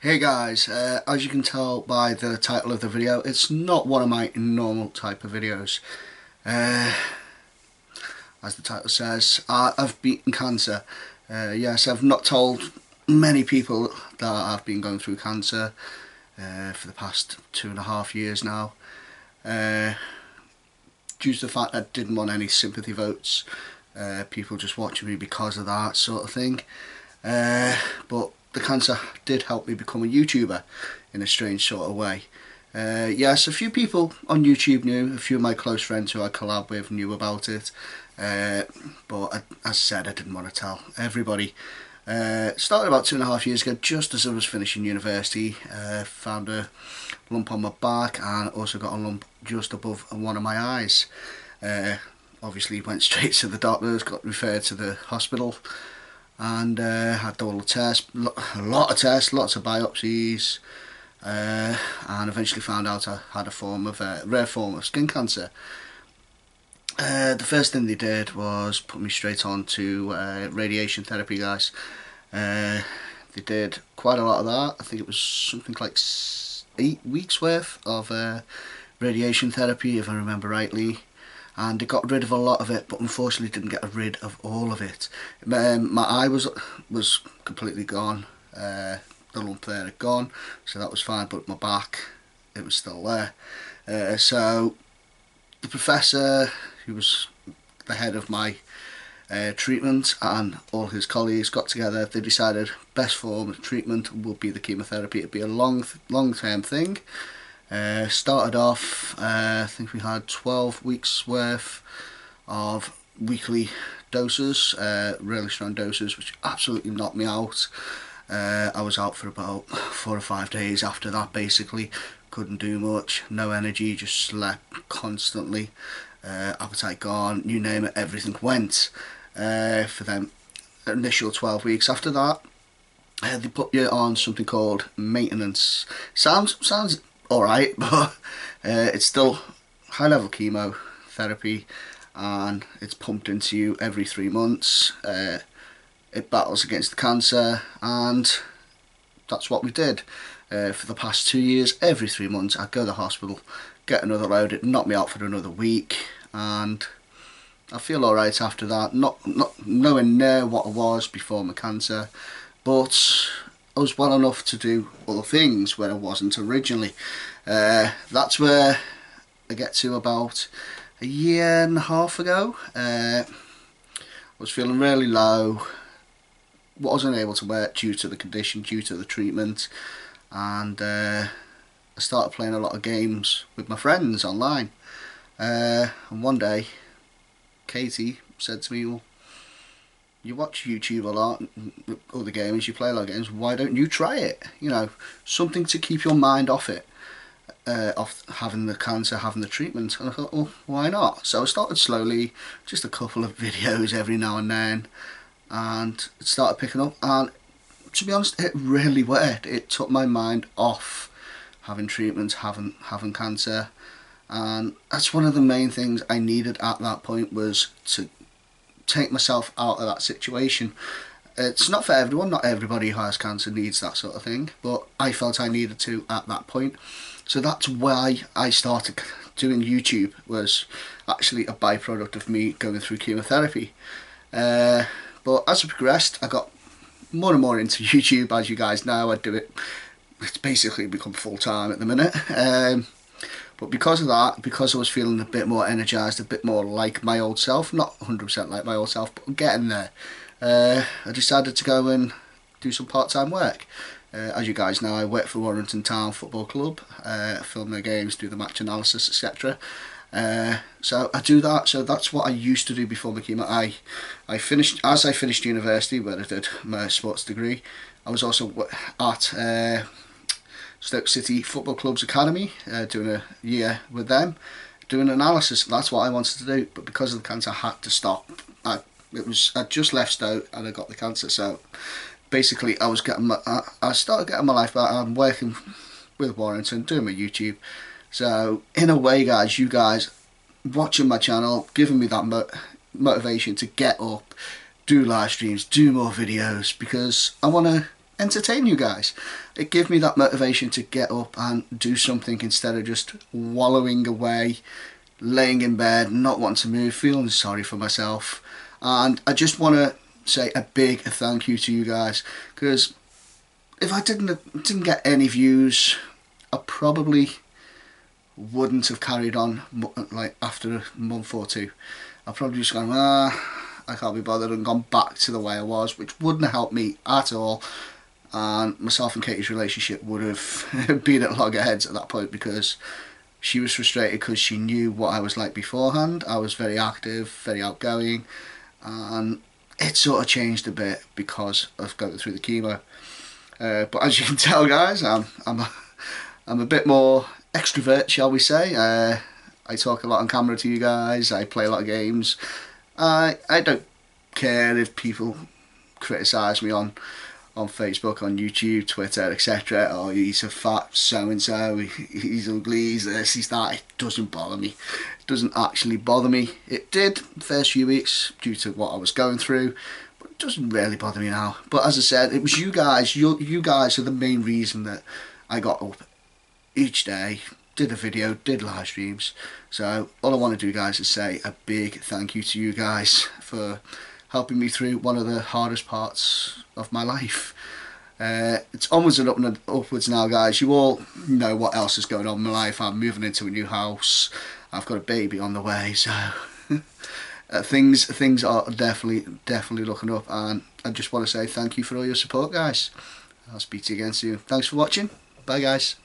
Hey guys, uh, as you can tell by the title of the video, it's not one of my normal type of videos. Uh, as the title says, I've beaten cancer. Uh, yes, I've not told many people that I've been going through cancer uh, for the past two and a half years now. Uh, due to the fact I didn't want any sympathy votes, uh, people just watching me because of that sort of thing. but the cancer did help me become a YouTuber in a strange sort of way. Uh, yes, a few people on YouTube knew, a few of my close friends who I collab with knew about it, uh, but as I said, I didn't want to tell everybody. Uh, started about two and a half years ago, just as I was finishing university, uh, found a lump on my back and also got a lump just above one of my eyes. Uh, obviously went straight to the doctors, got referred to the hospital, and uh, had all the tests, a lot of tests, lots of biopsies, uh, and eventually found out I had a form of a rare form of skin cancer. Uh, the first thing they did was put me straight on to uh, radiation therapy, guys. Uh, they did quite a lot of that. I think it was something like eight weeks worth of uh, radiation therapy, if I remember rightly and it got rid of a lot of it but unfortunately didn't get rid of all of it. Um, my eye was was completely gone. Uh, the lump there had gone so that was fine but my back it was still there. Uh, so the professor who was the head of my uh, treatment and all his colleagues got together they decided best form of treatment would be the chemotherapy. It'd be a long long term thing uh, started off, uh, I think we had 12 weeks worth of weekly doses, uh, really strong doses, which absolutely knocked me out. Uh, I was out for about four or five days after that, basically. Couldn't do much, no energy, just slept constantly. Uh, appetite gone, you name it, everything went uh, for them initial 12 weeks. After that, they put you on something called maintenance. Sounds sounds alright, but uh, it's still high level chemotherapy and it's pumped into you every three months. Uh, it battles against the cancer and that's what we did. Uh, for the past two years, every three months I'd go to the hospital, get another load, it knocked me out for another week and I feel alright after that. Not, not nowhere near what I was before my cancer, but I was well enough to do other things where I wasn't originally. Uh, that's where I get to about a year and a half ago. Uh, I was feeling really low, wasn't able to work due to the condition, due to the treatment, and uh, I started playing a lot of games with my friends online. Uh, and one day, Katie said to me, well, you watch YouTube a lot, other games, you play a lot of games, why don't you try it? You know, something to keep your mind off it, uh, off having the cancer, having the treatment. And I thought, well, why not? So I started slowly, just a couple of videos every now and then, and it started picking up. And to be honest, it really worked. It took my mind off having treatment, having having cancer. And that's one of the main things I needed at that point was to take myself out of that situation. It's not for everyone, not everybody who has cancer needs that sort of thing, but I felt I needed to at that point. So that's why I started doing YouTube, was actually a byproduct of me going through chemotherapy. Uh, but as I progressed, I got more and more into YouTube, as you guys know, I do it, it's basically become full-time at the minute. Um, but because of that, because I was feeling a bit more energised, a bit more like my old self, not 100% like my old self, but getting there, uh, I decided to go and do some part-time work. Uh, as you guys know, I work for Warrington Town Football Club, uh, film their games, do the match analysis, etc. Uh, so I do that. So that's what I used to do before my chemo. I, I finished as I finished university, where I did my sports degree. I was also at uh, Stoke City Football Club's academy, uh, doing a year with them, doing analysis. That's what I wanted to do, but because of the cancer, I had to stop. I it was I just left Stoke and I got the cancer, so basically I was getting my I, I started getting my life back. I'm working with Warrington, doing my YouTube. So in a way, guys, you guys watching my channel, giving me that mo motivation to get up, do live streams, do more videos because I want to entertain you guys. It gives me that motivation to get up and do something instead of just wallowing away, laying in bed, not wanting to move, feeling sorry for myself. And I just want to say a big thank you to you guys because if I didn't didn't get any views, I probably wouldn't have carried on like after a month or two. I probably just gone ah I can't be bothered and gone back to the way I was, which wouldn't have helped me at all. And myself and Katie's relationship would have been at loggerheads at that point because she was frustrated because she knew what I was like beforehand. I was very active, very outgoing, and it sort of changed a bit because of going through the chemo. Uh, but as you can tell, guys, I'm I'm a, I'm a bit more extrovert, shall we say. Uh, I talk a lot on camera to you guys. I play a lot of games. I I don't care if people criticise me on on Facebook, on YouTube, Twitter, etc. Oh, he's a fat so and so. He's ugly. He's this. He's that. It doesn't bother me. It doesn't actually bother me. It did the first few weeks due to what I was going through, but it doesn't really bother me now. But as I said, it was you guys. You you guys are the main reason that I got up each day did a video, did live streams. So all I want to do guys is say a big thank you to you guys for helping me through one of the hardest parts of my life. Uh, it's onwards and up and upwards now guys. You all know what else is going on in my life. I'm moving into a new house. I've got a baby on the way so uh, things things are definitely definitely looking up and I just want to say thank you for all your support guys. I'll speak to you again soon. Thanks for watching. Bye guys.